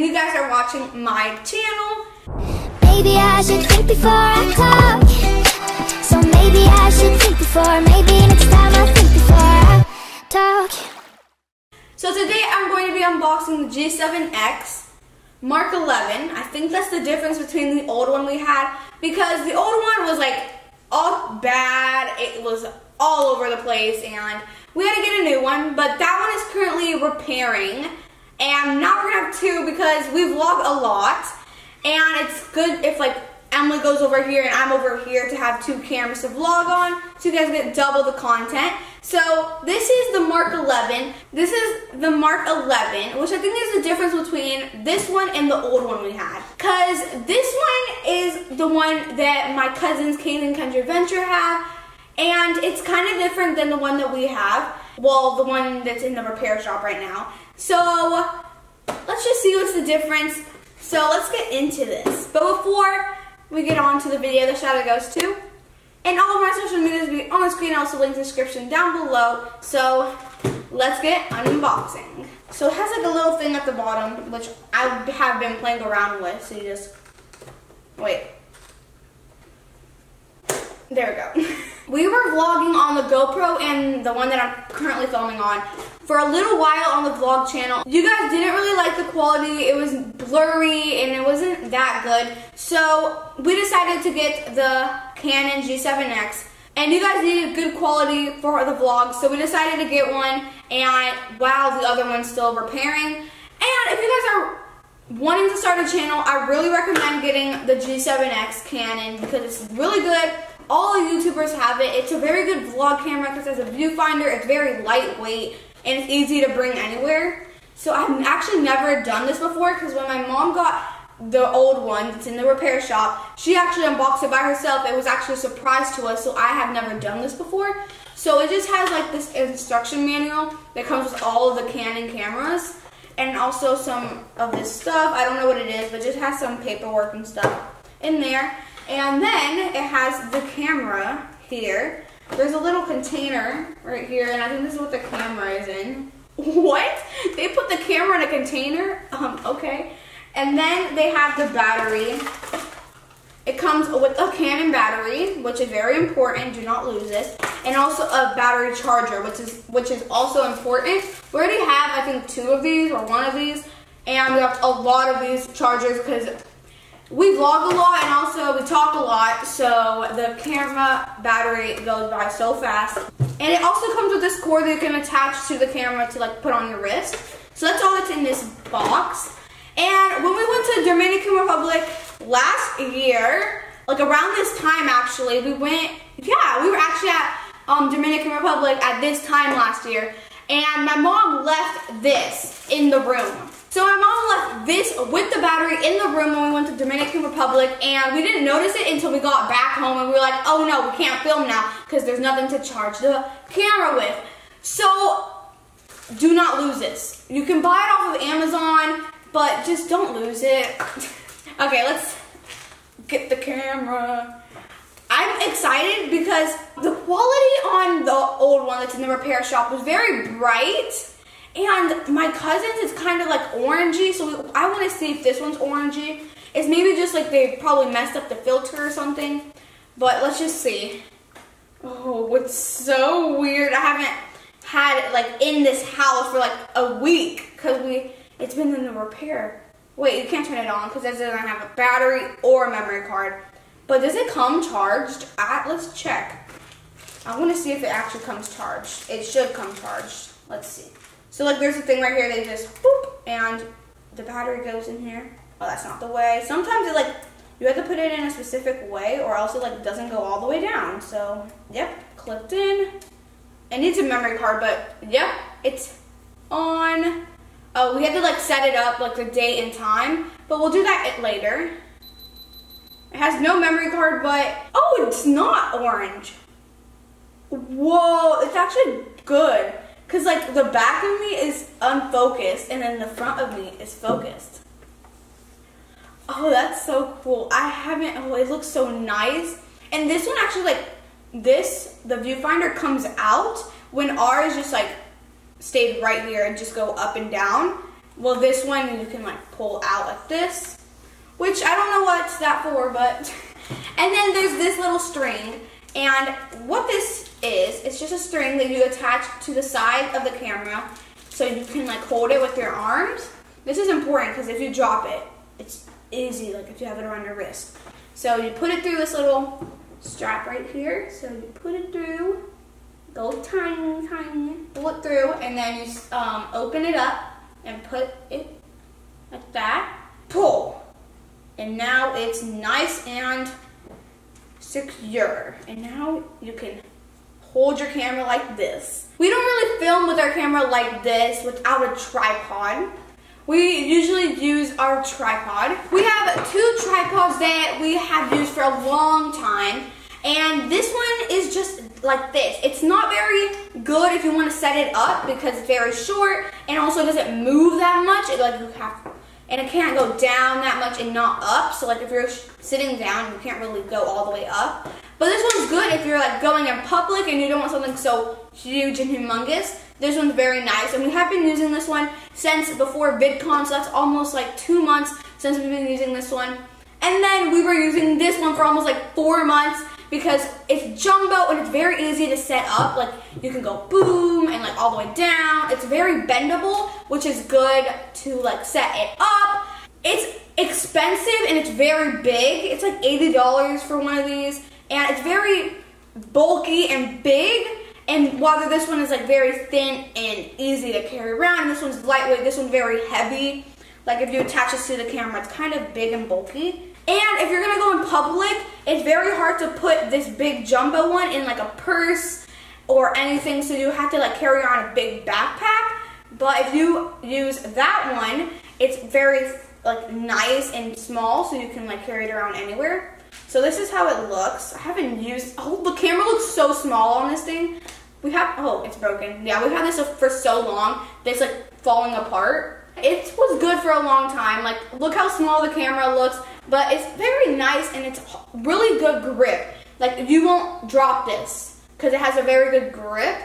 and you guys are watching my channel. Maybe I should think before I talk. So maybe I should think before. Maybe next time I'll think before I talk. So today I'm going to be unboxing the G7X Mark 11. I think that's the difference between the old one we had because the old one was like all bad. It was all over the place and we had to get a new one, but that one is currently repairing. And now we're gonna have two because we vlog a lot and it's good if like Emily goes over here and I'm over here to have two cameras to vlog on so you guys get double the content. So this is the Mark 11. This is the Mark 11, which I think is the difference between this one and the old one we had. Cause this one is the one that my cousins Kane and Country Adventure have and it's kind of different than the one that we have. Well, the one that's in the repair shop right now. So let's just see what's the difference. So let's get into this. But before we get on to the video the shout out goes to, and all of my social medias will be on the screen, also linked in the description down below. So let's get unboxing. So it has like a little thing at the bottom, which I have been playing around with. So you just, wait. There we go. we were vlogging on the GoPro and the one that I'm currently filming on for a little while on the vlog channel. You guys didn't really like the quality. It was blurry and it wasn't that good. So we decided to get the Canon G7X and you guys needed good quality for the vlog. So we decided to get one and wow, the other one's still repairing. And if you guys are wanting to start a channel, I really recommend getting the G7X Canon because it's really good all YouTubers have it. It's a very good vlog camera because it's a viewfinder. It's very lightweight and it's easy to bring anywhere. So I've actually never done this before because when my mom got the old one that's in the repair shop, she actually unboxed it by herself. It was actually a surprise to us, so I have never done this before. So it just has like this instruction manual that comes with all of the Canon cameras and also some of this stuff. I don't know what it is, but it just has some paperwork and stuff in there. And then it has the camera here. There's a little container right here, and I think this is what the camera is in. What? They put the camera in a container? Um, okay. And then they have the battery. It comes with a Canon battery, which is very important. Do not lose this. And also a battery charger, which is which is also important. We already have, I think, two of these or one of these. And we have a lot of these chargers because we vlog a lot and also we talk a lot, so the camera battery goes by so fast. And it also comes with this cord that you can attach to the camera to like put on your wrist. So that's all that's in this box. And when we went to Dominican Republic last year, like around this time actually, we went, yeah, we were actually at um, Dominican Republic at this time last year. And my mom left this in the room. So my mom left this with the battery in the room when we went to Dominican Republic and we didn't notice it until we got back home and we were like, oh no, we can't film now because there's nothing to charge the camera with. So do not lose this. You can buy it off of Amazon, but just don't lose it. okay, let's get the camera. I'm excited because the quality on the old one that's in the repair shop was very bright and my cousin's is kind of like orangey, so I want to see if this one's orangey. It's maybe just like they probably messed up the filter or something. But let's just see. Oh, it's so weird. I haven't had it like in this house for like a week because we it's been in the repair. Wait, you can't turn it on because it doesn't have a battery or a memory card. But does it come charged? I, let's check. I want to see if it actually comes charged. It should come charged. Let's see. So like there's a thing right here that just boop and the battery goes in here. Oh, that's not the way. Sometimes it like you have to put it in a specific way or else it like doesn't go all the way down. So yep, clipped in. It needs a memory card, but yep, it's on. Oh, we had to like set it up like the date and time, but we'll do that later. It has no memory card, but oh, it's not orange. Whoa, it's actually good. Cause like the back of me is unfocused and then the front of me is focused. Oh, that's so cool. I haven't, oh, it looks so nice. And this one actually like, this, the viewfinder comes out when ours just like stayed right here and just go up and down. well, this one you can like pull out like this, which I don't know what's that for, but. And then there's this little string, and what this is, it's just a string that you attach to the side of the camera so you can like hold it with your arms. This is important because if you drop it, it's easy, like if you have it around your wrist. So you put it through this little strap right here. So you put it through, go tiny, tiny, pull it through, and then you um, open it up and put it like that. Pull. And now it's nice and secure. And now you can hold your camera like this. We don't really film with our camera like this without a tripod. We usually use our tripod. We have two tripods that we have used for a long time. And this one is just like this. It's not very good if you want to set it up because it's very short and also doesn't move that much. It like you have and it can't go down that much and not up. So like if you're sitting down, you can't really go all the way up. But this one's good if you're like going in public and you don't want something so huge and humongous. This one's very nice. And we have been using this one since before VidCon, so that's almost like two months since we've been using this one. And then we were using this one for almost like four months because it's jumbo and it's very easy to set up. Like you can go boom and like all the way down. It's very bendable, which is good to like set it up. It's expensive and it's very big. It's like $80 for one of these and it's very bulky and big. And while this one is like very thin and easy to carry around, this one's lightweight, this one's very heavy. Like if you attach this to the camera, it's kind of big and bulky. And if you're gonna go in public, it's very hard to put this big jumbo one in like a purse or anything, so you have to like carry on a big backpack. But if you use that one, it's very like nice and small, so you can like carry it around anywhere. So this is how it looks. I haven't used, oh, the camera looks so small on this thing. We have, oh, it's broken. Yeah, we've had this for so long, it's like falling apart. It was good for a long time. Like, look how small the camera looks, but it's very nice and it's really good grip. Like, you won't drop this because it has a very good grip.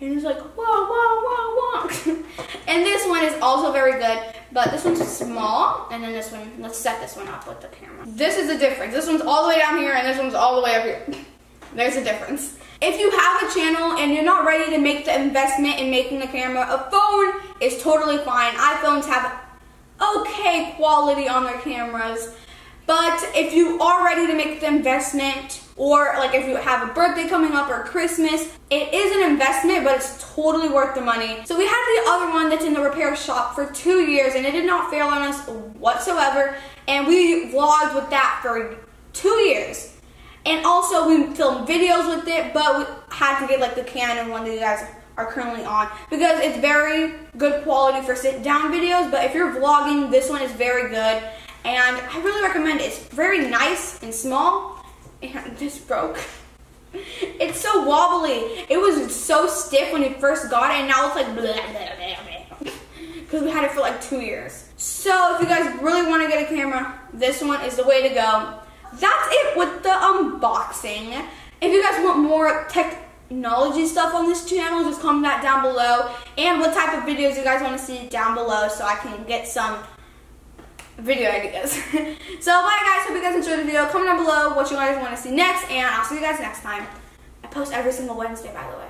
And it's like, whoa, whoa, whoa, whoa. and this one is also very good, but this one's small. And then this one, let's set this one up with the camera. This is the difference. This one's all the way down here and this one's all the way up here. There's a difference. If you have a channel and you're not ready to make the investment in making a camera, a phone is totally fine. iPhones have okay quality on their cameras. But if you are ready to make the investment, or like if you have a birthday coming up or Christmas, it is an investment, but it's totally worth the money. So we have the other one that's in the repair shop for two years and it did not fail on us whatsoever. And we vlogged with that for two years. And also we filmed videos with it, but we had to get like the Canon one that you guys are currently on because it's very good quality for sit down videos. But if you're vlogging, this one is very good. And I really recommend it. It's very nice and small. And this broke. It's so wobbly. It was so stiff when you first got it, and now it's like blah, blah, blah, Because we had it for like two years. So if you guys really want to get a camera, this one is the way to go. That's it with the unboxing. If you guys want more technology stuff on this channel, just comment that down below. And what type of videos you guys want to see down below so I can get some video ideas. so bye guys, hope you guys enjoyed the video. Comment down below what you guys want to see next, and I'll see you guys next time. I post every single Wednesday, by the way.